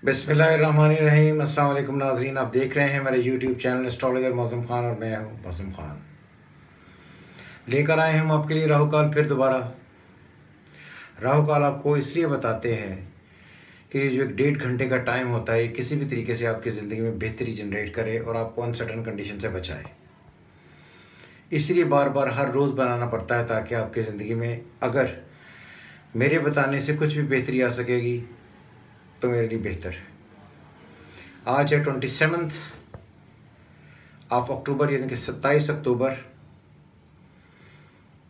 अस्सलाम वालेकुम नाजरीन। आप देख रहे हैं मेरे यूट्यूब चैनल एस्ट्रोलॉजर मौसम खान और मैं हूँ मौसम खान। लेकर आए हम आपके लिए राहु काल फिर दोबारा। राहु काल आपको इसलिए बताते हैं कि जो एक डेढ़ घंटे का टाइम होता है किसी भी तरीके से आपकी ज़िंदगी में बेहतरी जनरेट करे और आपको अनसर्टन कंडीशन से बचाए। इसलिए बार बार हर रोज़ बनाना पड़ता है ताकि आपकी ज़िंदगी में अगर मेरे बताने से कुछ भी बेहतरी आ सकेगी तो मेरे लिए बेहतर है। आज है ट्वेंटी सेवन्थ ऑफ़ अक्टूबर यानी कि सत्ताईस अक्टूबर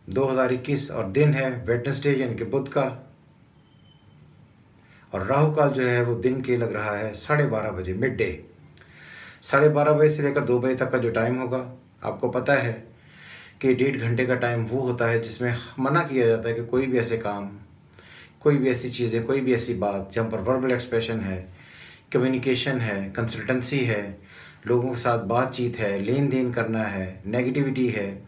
2021 और दिन है वेडनेसडे यानी कि बुध का। और राहु काल जो है वो दिन के लग रहा है साढ़े बारह बजे मिड डे साढ़े बारह बजे से लेकर दो बजे तक का जो टाइम होगा, आपको पता है कि डेढ़ घंटे का टाइम वो होता है जिसमें मना किया जाता है कि कोई भी ऐसे काम कोई भी ऐसी चीज़ें कोई भी ऐसी बात जहाँ पर वर्बल एक्सप्रेशन है कम्युनिकेशन है कंसल्टेंसी है, लोगों के साथ बातचीत है लेन देन करना है नेगेटिविटी है,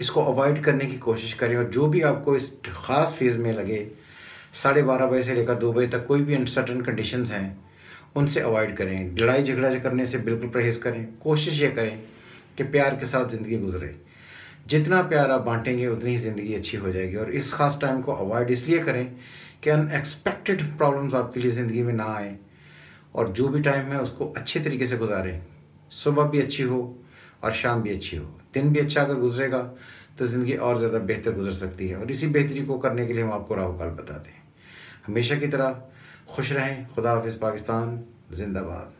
इसको अवॉइड करने की कोशिश करें और जो भी आपको इस ख़ास फ़ेज़ में लगे, साढ़े बारह बजे से लेकर दो बजे तक कोई भी अनसर्टन कंडीशंस हैं, उनसे अवॉइड करें। लड़ाई झगड़ा करने से बिल्कुल परहेज़ करें। कोशिश ये करें कि प्यार के साथ ज़िंदगी गुजरे। जितना प्यार आप बांटेंगे, उतनी ही ज़िंदगी अच्छी हो जाएगी और इस ख़ास टाइम को अवॉइड इसलिए करें कि अनएक्सपेक्टेड प्रॉब्लम्स आपके लिए ज़िंदगी में ना आए और जो भी टाइम है उसको अच्छे तरीके से गुजारें। सुबह भी अच्छी हो और शाम भी अच्छी हो। दिन भी अच्छा अगर गुजरेगा तो ज़िंदगी और ज़्यादा बेहतर गुजर सकती है और इसी बेहतरी को करने के लिए हम आपको राहुकाल बताते हैं। हमेशा की तरह खुश रहें। खुदा हाफिज़, पाकिस्तान, जिंदाबाद।